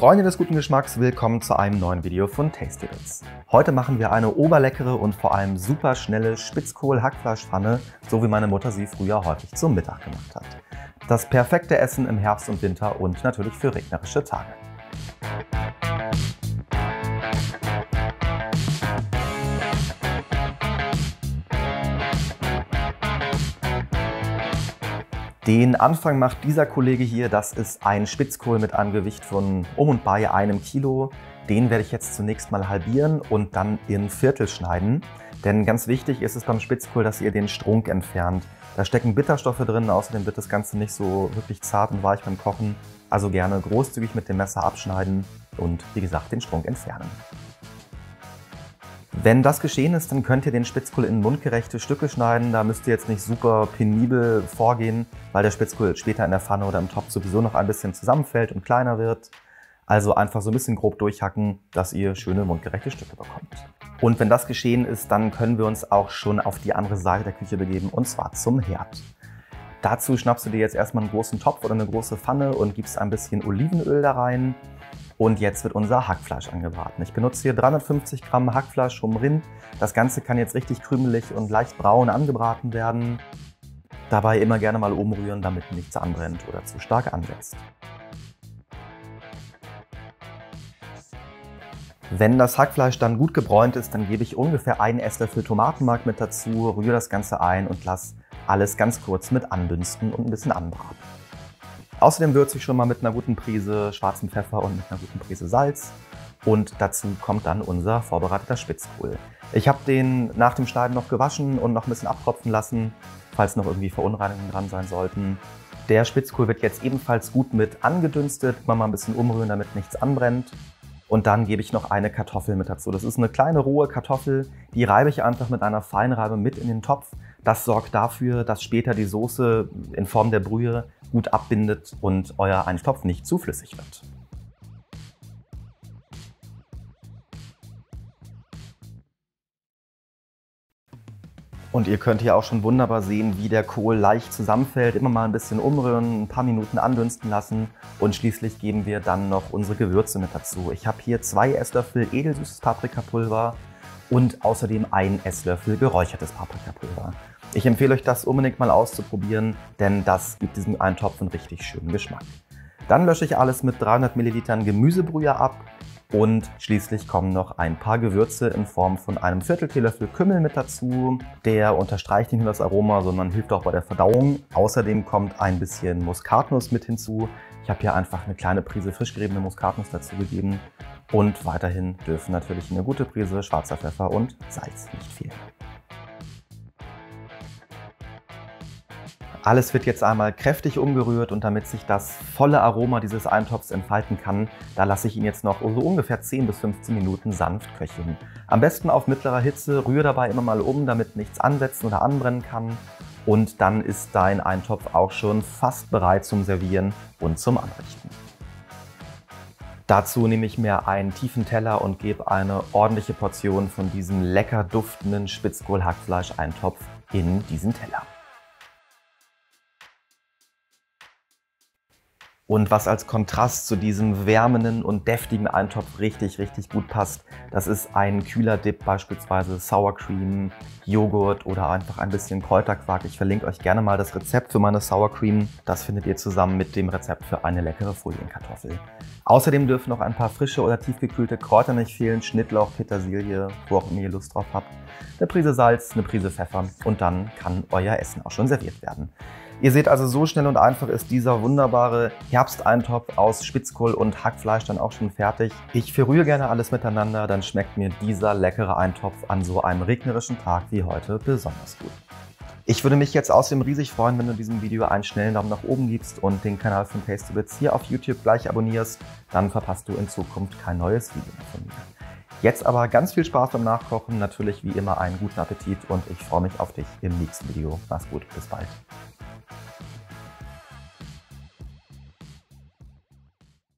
Freunde des guten Geschmacks, willkommen zu einem neuen Video von Tastybles. Heute machen wir eine oberleckere und vor allem super schnelle Spitzkohl-Hackfleischpfanne, so wie meine Mutter sie früher häufig zum Mittag gemacht hat. Das perfekte Essen im Herbst und Winter und natürlich für regnerische Tage. Den Anfang macht dieser Kollege hier. Das ist ein Spitzkohl mit einem Gewicht von um und bei einem Kilo. Den werde ich jetzt zunächst mal halbieren und dann in Viertel schneiden. Denn ganz wichtig ist es beim Spitzkohl, dass ihr den Strunk entfernt. Da stecken Bitterstoffe drin, außerdem wird das Ganze nicht so wirklich zart und weich beim Kochen. Also gerne großzügig mit dem Messer abschneiden und wie gesagt den Strunk entfernen. Wenn das geschehen ist, dann könnt ihr den Spitzkohl in mundgerechte Stücke schneiden. Da müsst ihr jetzt nicht super penibel vorgehen, weil der Spitzkohl später in der Pfanne oder im Topf sowieso noch ein bisschen zusammenfällt und kleiner wird. Also einfach so ein bisschen grob durchhacken, dass ihr schöne mundgerechte Stücke bekommt. Und wenn das geschehen ist, dann können wir uns auch schon auf die andere Seite der Küche begeben und zwar zum Herd. Dazu schnappst du dir jetzt erstmal einen großen Topf oder eine große Pfanne und gibst ein bisschen Olivenöl da rein und jetzt wird unser Hackfleisch angebraten. Ich benutze hier 350 Gramm Hackfleisch vom Rind. Das Ganze kann jetzt richtig krümelig und leicht braun angebraten werden. Dabei immer gerne mal umrühren, damit nichts anbrennt oder zu stark ansetzt. Wenn das Hackfleisch dann gut gebräunt ist, dann gebe ich ungefähr einen Esslöffel Tomatenmark mit dazu, rühre das Ganze ein und lasse alles ganz kurz mit andünsten und ein bisschen anbraten. Außerdem würze ich schon mal mit einer guten Prise schwarzen Pfeffer und mit einer guten Prise Salz. Und dazu kommt dann unser vorbereiteter Spitzkohl. Ich habe den nach dem Schneiden noch gewaschen und noch ein bisschen abtropfen lassen, falls noch irgendwie Verunreinigungen dran sein sollten. Der Spitzkohl wird jetzt ebenfalls gut mit angedünstet. Mal ein bisschen umrühren, damit nichts anbrennt. Und dann gebe ich noch eine Kartoffel mit dazu. Das ist eine kleine rohe Kartoffel, die reibe ich einfach mit einer Feinreibe mit in den Topf. Das sorgt dafür, dass später die Soße in Form der Brühe gut abbindet und euer Eintopf nicht zu flüssig wird. Und ihr könnt hier auch schon wunderbar sehen, wie der Kohl leicht zusammenfällt. Immer mal ein bisschen umrühren, ein paar Minuten andünsten lassen und schließlich geben wir dann noch unsere Gewürze mit dazu. Ich habe hier zwei Esslöffel edelsüßes Paprikapulver und außerdem ein Esslöffel geräuchertes Paprikapulver. Ich empfehle euch das unbedingt mal auszuprobieren, denn das gibt diesem Eintopf einen richtig schönen Geschmack. Dann lösche ich alles mit 300 Millilitern Gemüsebrühe ab und schließlich kommen noch ein paar Gewürze in Form von einem Viertel Teelöffel Kümmel mit dazu. Der unterstreicht nicht nur das Aroma, sondern hilft auch bei der Verdauung. Außerdem kommt ein bisschen Muskatnuss mit hinzu. Ich habe hier einfach eine kleine Prise frisch geriebene Muskatnuss dazu gegeben. Und weiterhin dürfen natürlich eine gute Prise schwarzer Pfeffer und Salz nicht fehlen. Alles wird jetzt einmal kräftig umgerührt und damit sich das volle Aroma dieses Eintopfs entfalten kann, da lasse ich ihn jetzt noch so ungefähr 10 bis 15 Minuten sanft köcheln. Am besten auf mittlerer Hitze, rühre dabei immer mal um, damit nichts ansetzen oder anbrennen kann. Und dann ist dein Eintopf auch schon fast bereit zum Servieren und zum Anrichten. Dazu nehme ich mir einen tiefen Teller und gebe eine ordentliche Portion von diesem lecker duftenden Spitzkohl-Hackfleisch-Eintopf in diesen Teller. Und was als Kontrast zu diesem wärmenden und deftigen Eintopf richtig, richtig gut passt, das ist ein kühler Dip, beispielsweise Sour Cream, Joghurt oder einfach ein bisschen Kräuterquark. Ich verlinke euch gerne mal das Rezept für meine Sour Cream. Das findet ihr zusammen mit dem Rezept für eine leckere Folienkartoffel. Außerdem dürfen noch ein paar frische oder tiefgekühlte Kräuter nicht fehlen. Schnittlauch, Petersilie, wo auch immer ihr Lust drauf habt. Eine Prise Salz, eine Prise Pfeffer und dann kann euer Essen auch schon serviert werden. Ihr seht also, so schnell und einfach ist dieser wunderbare Herbsteintopf aus Spitzkohl und Hackfleisch dann auch schon fertig. Ich verrühre gerne alles miteinander, dann schmeckt mir dieser leckere Eintopf an so einem regnerischen Tag wie heute besonders gut. Ich würde mich jetzt außerdem riesig freuen, wenn du diesem Video einen schnellen Daumen nach oben gibst und den Kanal von Tastebits hier auf YouTube gleich abonnierst. Dann verpasst du in Zukunft kein neues Video mehr von mir. Jetzt aber ganz viel Spaß beim Nachkochen, natürlich wie immer einen guten Appetit und ich freue mich auf dich im nächsten Video. Mach's gut, bis bald.